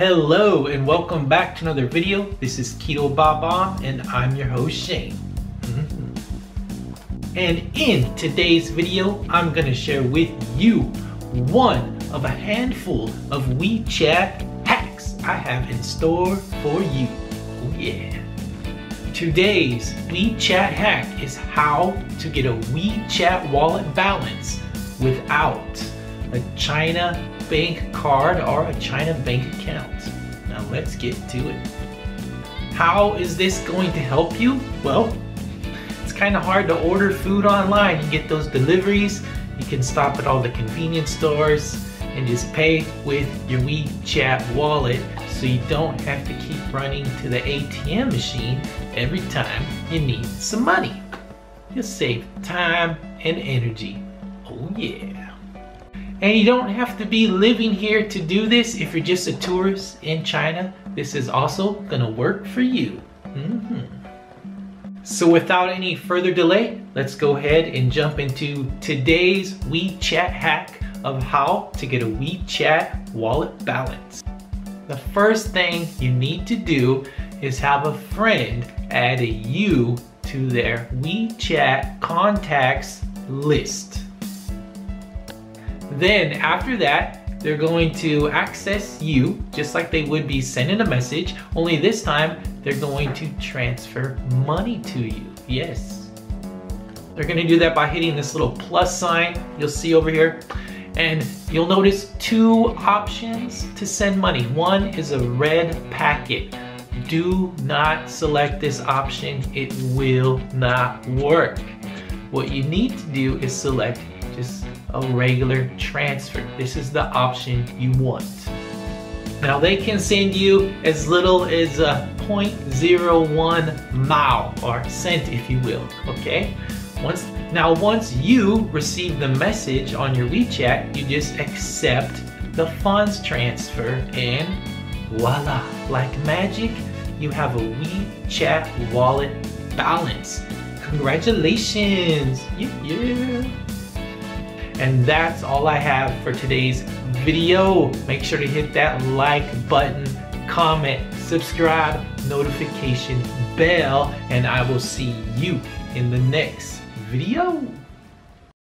Hello and welcome back to another video. This is Keto Bobomb and I'm your host Shane. Mm-hmm. And in today's video, I'm gonna share with you one of a handful of WeChat hacks I have in store for you. Oh yeah. Today's WeChat hack is how to get a WeChat wallet balance without a China bank card or a China bank account. Now let's get to it. How is this going to help you? Well, it's kind of hard to order food online. You get those deliveries, you can stop at all the convenience stores and just pay with your WeChat wallet so you don't have to keep running to the ATM machine every time you need some money. You'll save time and energy. Oh yeah. And you don't have to be living here to do this if you're just a tourist in China. This is also gonna work for you. Mm -hmm. So without any further delay, let's go ahead and jump into today's WeChat hack of how to get a WeChat wallet balance. The first thing you need to do is have a friend add a you to their WeChat contacts list. Then after that, they're going to access you just like they would be sending a message, only this time they're going to transfer money to you. Yes. They're gonna do that by hitting this little plus sign you'll see over here. And you'll notice two options to send money. One is a red packet. Do not select this option. It will not work. What you need to do is select just a regular transfer. This is the option you want. Now they can send you as little as uh, a 0.01 mile or cent if you will, okay? Once Now once you receive the message on your WeChat, you just accept the funds transfer and voila, like magic, you have a WeChat wallet balance. Congratulations! Yeah, yeah. And that's all I have for today's video. Make sure to hit that like button, comment, subscribe, notification bell, and I will see you in the next video.